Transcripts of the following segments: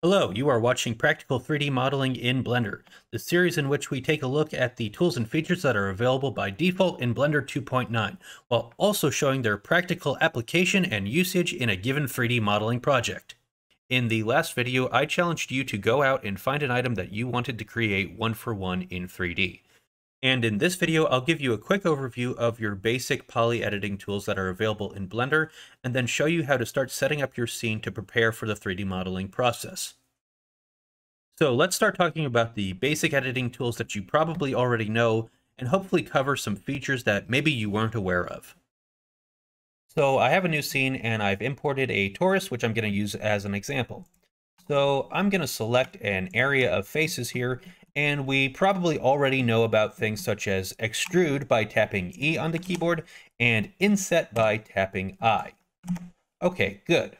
Hello, you are watching Practical 3D Modeling in Blender, the series in which we take a look at the tools and features that are available by default in Blender 2.9, while also showing their practical application and usage in a given 3D modeling project. In the last video, I challenged you to go out and find an item that you wanted to create one for one in 3D. And in this video, I'll give you a quick overview of your basic poly editing tools that are available in Blender, and then show you how to start setting up your scene to prepare for the 3D modeling process. So let's start talking about the basic editing tools that you probably already know, and hopefully cover some features that maybe you weren't aware of. So I have a new scene and I've imported a torus, which I'm going to use as an example. So I'm going to select an area of faces here and we probably already know about things such as extrude by tapping E on the keyboard and inset by tapping I. Okay, good.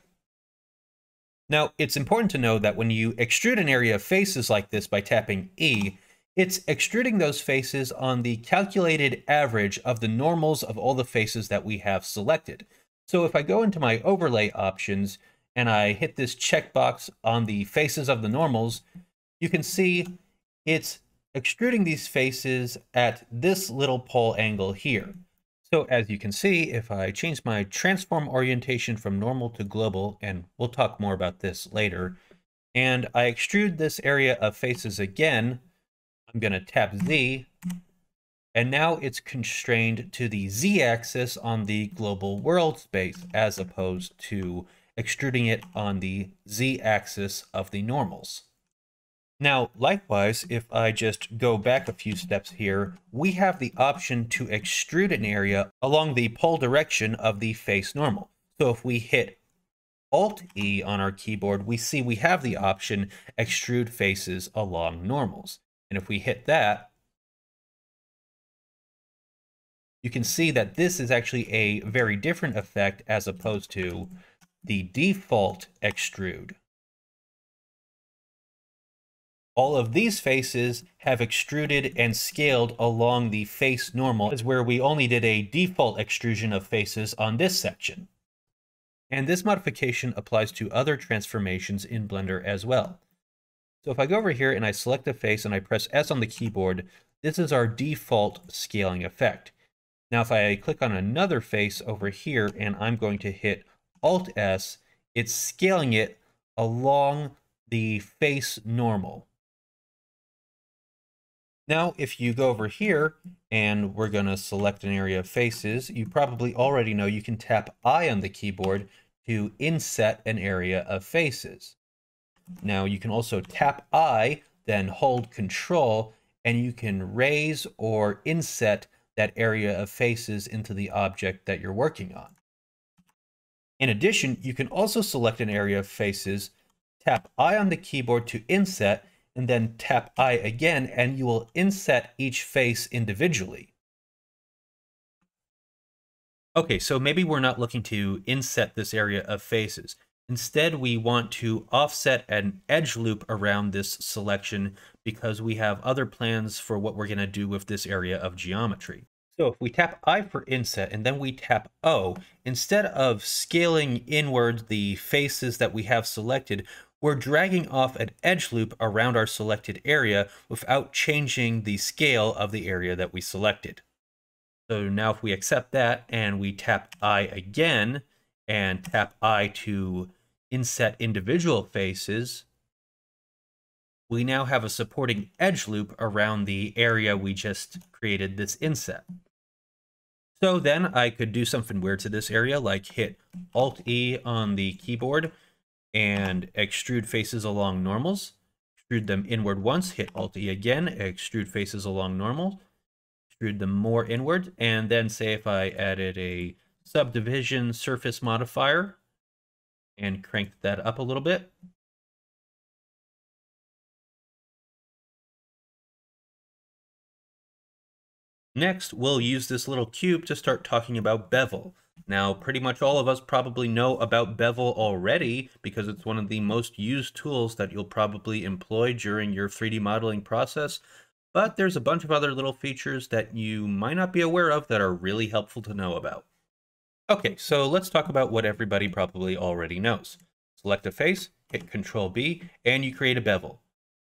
Now, it's important to know that when you extrude an area of faces like this by tapping E, it's extruding those faces on the calculated average of the normals of all the faces that we have selected. So if I go into my overlay options and I hit this checkbox on the faces of the normals, you can see it's extruding these faces at this little pole angle here. So as you can see, if I change my transform orientation from normal to global, and we'll talk more about this later, and I extrude this area of faces again, I'm going to tap Z, and now it's constrained to the Z-axis on the global world space, as opposed to extruding it on the Z-axis of the normals. Now, likewise, if I just go back a few steps here, we have the option to extrude an area along the pole direction of the face normal. So if we hit Alt-E on our keyboard, we see we have the option extrude faces along normals. And if we hit that, you can see that this is actually a very different effect as opposed to the default extrude all of these faces have extruded and scaled along the face normal, is where we only did a default extrusion of faces on this section. And this modification applies to other transformations in Blender as well. So if I go over here and I select a face and I press S on the keyboard, this is our default scaling effect. Now if I click on another face over here and I'm going to hit Alt S, it's scaling it along the face normal. Now, if you go over here and we're going to select an area of faces, you probably already know you can tap I on the keyboard to inset an area of faces. Now you can also tap I, then hold control, and you can raise or inset that area of faces into the object that you're working on. In addition, you can also select an area of faces, tap I on the keyboard to inset, and then tap I again, and you will inset each face individually. Okay, so maybe we're not looking to inset this area of faces. Instead, we want to offset an edge loop around this selection because we have other plans for what we're going to do with this area of geometry. So if we tap I for inset and then we tap O, instead of scaling inward the faces that we have selected, we're dragging off an edge loop around our selected area without changing the scale of the area that we selected. So now if we accept that and we tap I again and tap I to inset individual faces, we now have a supporting edge loop around the area we just created this inset. So then I could do something weird to this area, like hit Alt-E on the keyboard and extrude faces along normals. Extrude them inward once, hit Alt-E again, extrude faces along normal, extrude them more inward, and then say if I added a subdivision surface modifier and cranked that up a little bit. Next, we'll use this little cube to start talking about bevel. Now, pretty much all of us probably know about Bevel already because it's one of the most used tools that you'll probably employ during your 3D modeling process, but there's a bunch of other little features that you might not be aware of that are really helpful to know about. Okay, so let's talk about what everybody probably already knows. Select a face, hit Control B, and you create a bevel.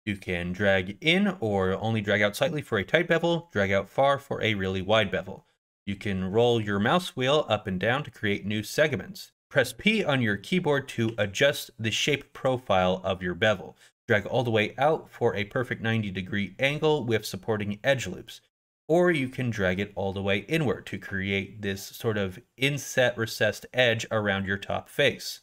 You can drag in or only drag out slightly for a tight bevel, drag out far for a really wide bevel. You can roll your mouse wheel up and down to create new segments. Press P on your keyboard to adjust the shape profile of your bevel. Drag all the way out for a perfect 90 degree angle with supporting edge loops. Or you can drag it all the way inward to create this sort of inset recessed edge around your top face.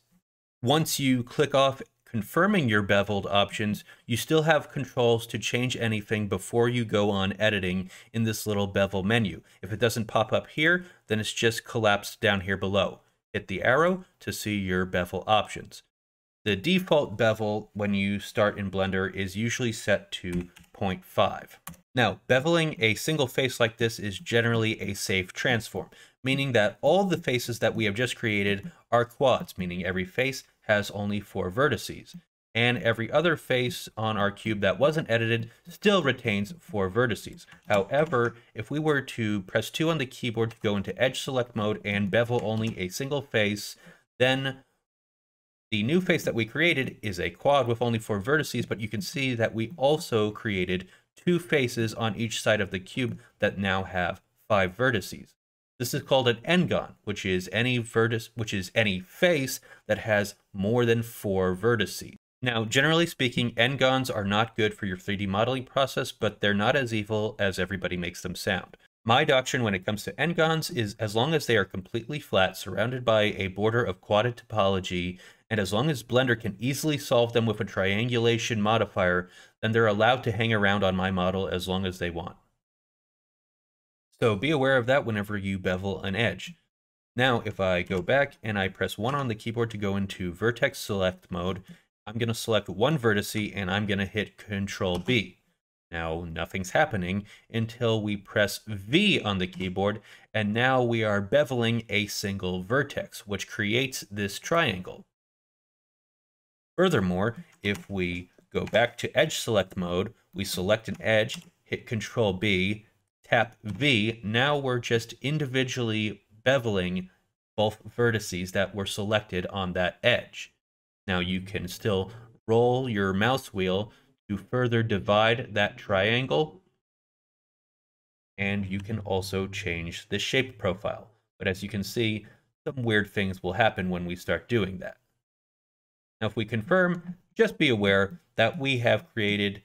Once you click off confirming your beveled options, you still have controls to change anything before you go on editing in this little bevel menu. If it doesn't pop up here, then it's just collapsed down here below. Hit the arrow to see your bevel options. The default bevel when you start in Blender is usually set to 0.5. Now, beveling a single face like this is generally a safe transform, meaning that all the faces that we have just created are quads, meaning every face has only four vertices. And every other face on our cube that wasn't edited still retains four vertices. However, if we were to press 2 on the keyboard to go into edge select mode and bevel only a single face, then the new face that we created is a quad with only four vertices, but you can see that we also created two faces on each side of the cube that now have five vertices. This is called an n-gon, which is any vertex, which is any face that has more than four vertices. Now, generally speaking, n-gons are not good for your 3D modeling process, but they're not as evil as everybody makes them sound. My doctrine when it comes to n-gons is as long as they are completely flat, surrounded by a border of quadded topology, and as long as Blender can easily solve them with a triangulation modifier, then they're allowed to hang around on my model as long as they want. So be aware of that whenever you bevel an edge. Now, if I go back and I press 1 on the keyboard to go into vertex select mode, I'm going to select one vertice and I'm going to hit Control B. Now, nothing's happening until we press V on the keyboard, and now we are beveling a single vertex, which creates this triangle. Furthermore, if we go back to edge select mode, we select an edge, hit Control B, tap V, now we're just individually beveling both vertices that were selected on that edge. Now you can still roll your mouse wheel to further divide that triangle, and you can also change the shape profile. But as you can see, some weird things will happen when we start doing that. Now if we confirm, just be aware that we have created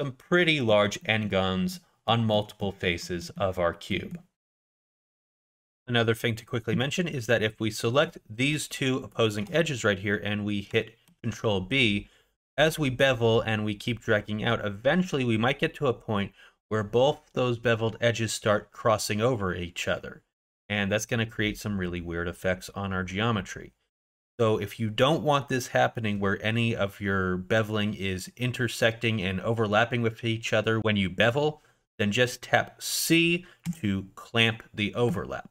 some pretty large n-gons on multiple faces of our cube. Another thing to quickly mention is that if we select these two opposing edges right here and we hit Control B, as we bevel and we keep dragging out, eventually we might get to a point where both those beveled edges start crossing over each other. And that's going to create some really weird effects on our geometry. So if you don't want this happening where any of your beveling is intersecting and overlapping with each other when you bevel, then just tap C to clamp the overlap.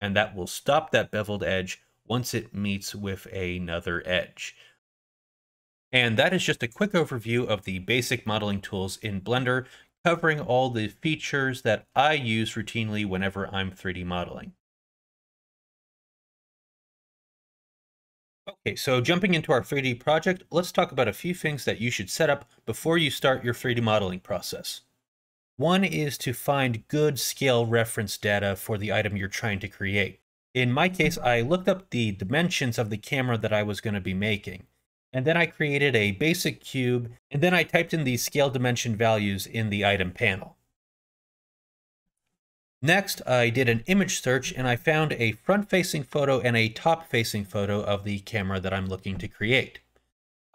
And that will stop that beveled edge once it meets with another edge. And that is just a quick overview of the basic modeling tools in Blender, covering all the features that I use routinely whenever I'm 3D modeling. Okay, so jumping into our 3D project, let's talk about a few things that you should set up before you start your 3D modeling process. One is to find good scale reference data for the item you're trying to create. In my case, I looked up the dimensions of the camera that I was going to be making. And then I created a basic cube, and then I typed in the scale dimension values in the item panel. Next, I did an image search and I found a front-facing photo and a top-facing photo of the camera that I'm looking to create.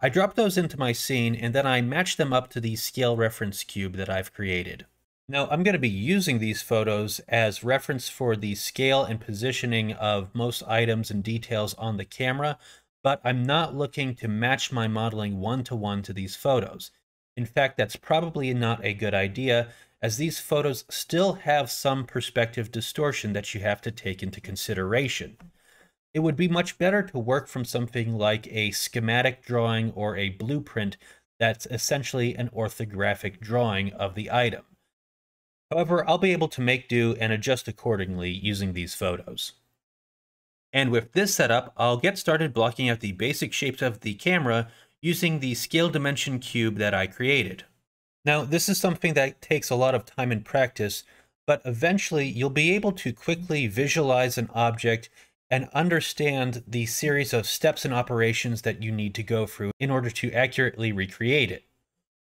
I dropped those into my scene and then I matched them up to the scale reference cube that I've created. Now, I'm going to be using these photos as reference for the scale and positioning of most items and details on the camera, but I'm not looking to match my modeling one-to-one -to, -one to these photos. In fact, that's probably not a good idea, as these photos still have some perspective distortion that you have to take into consideration. It would be much better to work from something like a schematic drawing or a blueprint that's essentially an orthographic drawing of the item. However, I'll be able to make do and adjust accordingly using these photos. And with this setup, I'll get started blocking out the basic shapes of the camera using the scale dimension cube that I created. Now, this is something that takes a lot of time and practice, but eventually you'll be able to quickly visualize an object and understand the series of steps and operations that you need to go through in order to accurately recreate it.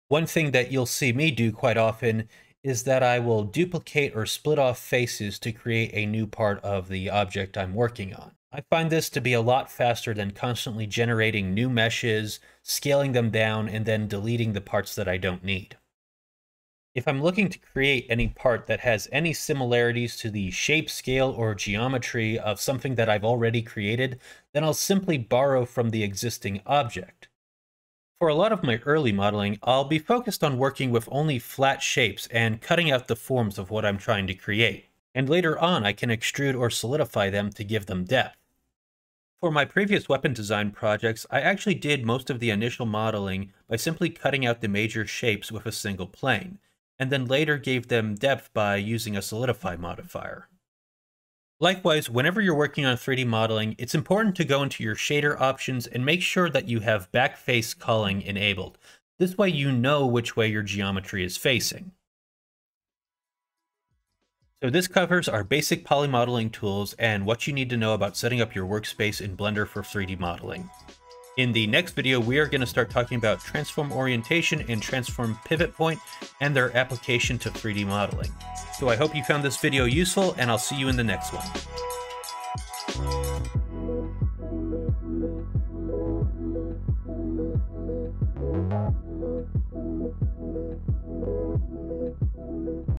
One thing that you'll see me do quite often is that I will duplicate or split off faces to create a new part of the object I'm working on. I find this to be a lot faster than constantly generating new meshes, scaling them down, and then deleting the parts that I don't need. If I'm looking to create any part that has any similarities to the shape, scale, or geometry of something that I've already created, then I'll simply borrow from the existing object. For a lot of my early modeling, I'll be focused on working with only flat shapes and cutting out the forms of what I'm trying to create. And later on, I can extrude or solidify them to give them depth. For my previous weapon design projects, I actually did most of the initial modeling by simply cutting out the major shapes with a single plane, and then later gave them depth by using a solidify modifier. Likewise, whenever you're working on 3D modeling, it's important to go into your shader options and make sure that you have backface culling enabled. This way you know which way your geometry is facing. So this covers our basic polymodeling tools and what you need to know about setting up your workspace in Blender for 3D modeling. In the next video, we are going to start talking about transform orientation and transform pivot point and their application to 3D modeling. So I hope you found this video useful and I'll see you in the next one.